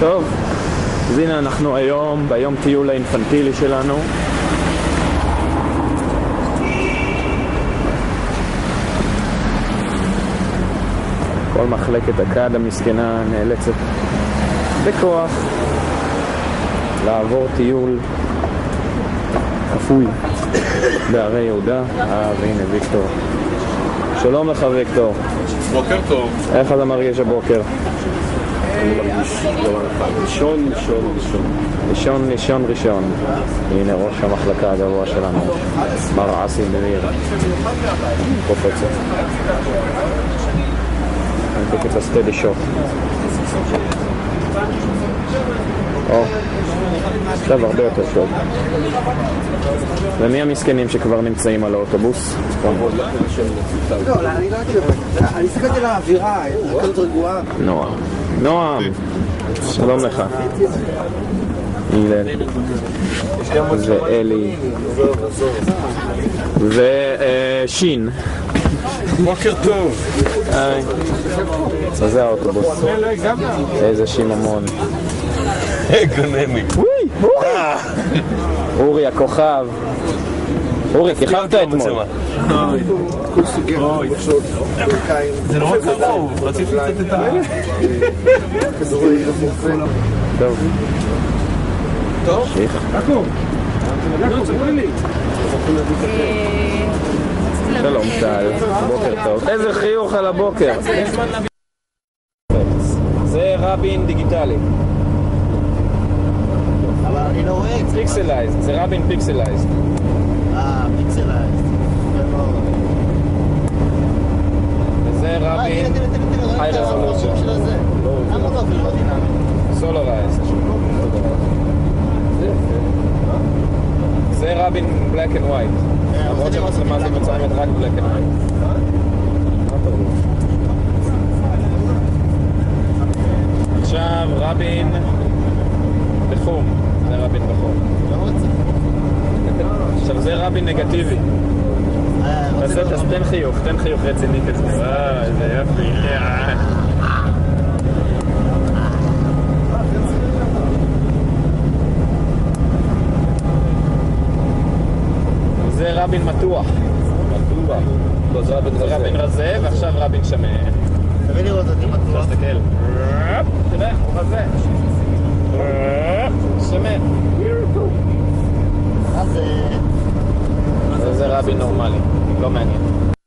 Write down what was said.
טוב, אז הנה אנחנו היום, ביום טיול האינפנטילי שלנו. כל מחלקת הכד המסכנה נאלצת בכוח לעבור טיול כפוי בהרי יהודה. אה, והנה ויקטור. שלום לך ויקטור. בוקר טוב. איך אתה מרגיש הבוקר? אני מרגיש דבר אחד. לישון, לישון, לישון. לישון, לישון, ראשון. הנה ראש המחלקה הגבוה שלנו, מר אסי מאיר. קופצת. אני a steady shot. או, עכשיו הרבה יותר טוב. ומי המסכנים שכבר נמצאים על האוטובוס? לא, אני לא עובד. אני הסתכלתי על האווירה, כזאת רגועה. נועם. נועם, שלום לך. הלל. ואלי. ושין. בוקר טוב. היי. אז זה האוטובוס. איזה שיממון. גונמי. אורי הכוכב. אורי, כיכבת אתמול. זה נורא קרוב, רציתי קצת את ה... טוב. תמשיך. שלום טל, בוקר טוב. איזה חיוך על הבוקר. זה רבין דיגיטלי. אבל אני לא רואה את זה. פיקסלייזד, זה רבין פיקסלייזד. אה, פיקסלייזד. וזה אה, רבין היי את רזולוציה. הזה. למה לא אפילו לא דינמי? סולרייזד. זה רבין בלק אנד ווייט. למרות שהמצלמה הזאת מצלמת רק בלק אנד ווייט. עכשיו רבין בחום. זה רבין בחום. עכשיו זה רבין נגטיבי. תעשה, תעשה, תן חיוך, תן חיוך רציני כזה. אה, איזה יופי. אה. זה רבין מתוח. מתוח. לא, זה רבין רזה. רבין רזה, ועכשיו רבין שמן. תביא לראות אותי בטוח. תסתכל. תראה, הוא רזה. שמן. normale, No money.